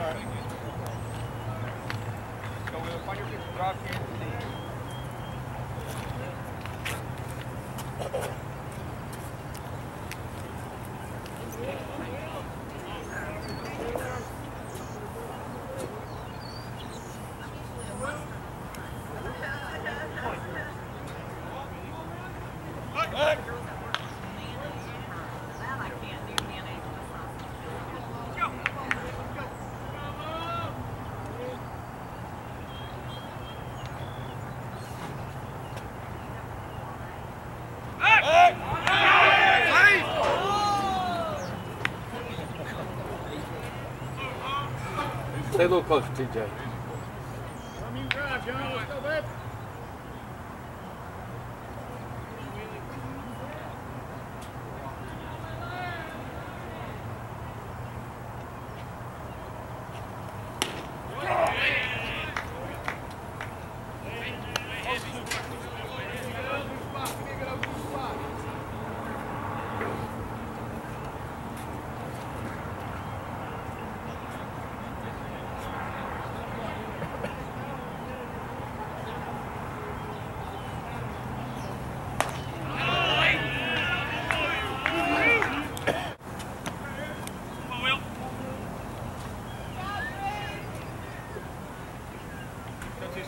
So we'll find your people drop in. Stay a little closer, TJ.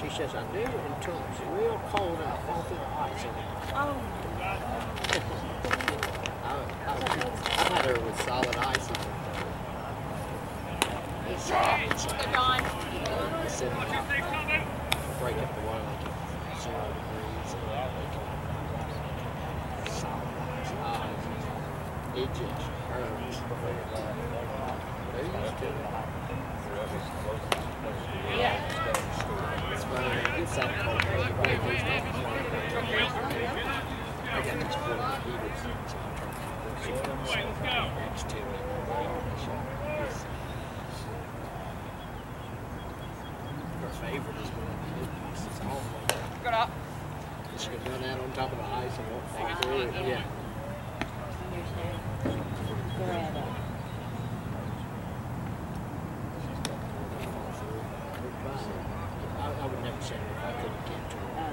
She says, I knew it until it was real cold and I fall through the ice. And Oh, I, I, I've had her with solid ice. It's soft. they're gone. It's in break up the water like at zero degrees. Solid ice. Oh, it just hurts. They're used to it. It's funny, when it gets that cold, is not got these portable heaters, so I'm trying to keep those next to it. It's- Her favorite is when it hits. It's always. Good up. She can run out on top of the ice and won't fall through it. Yeah. option if I couldn't get to it.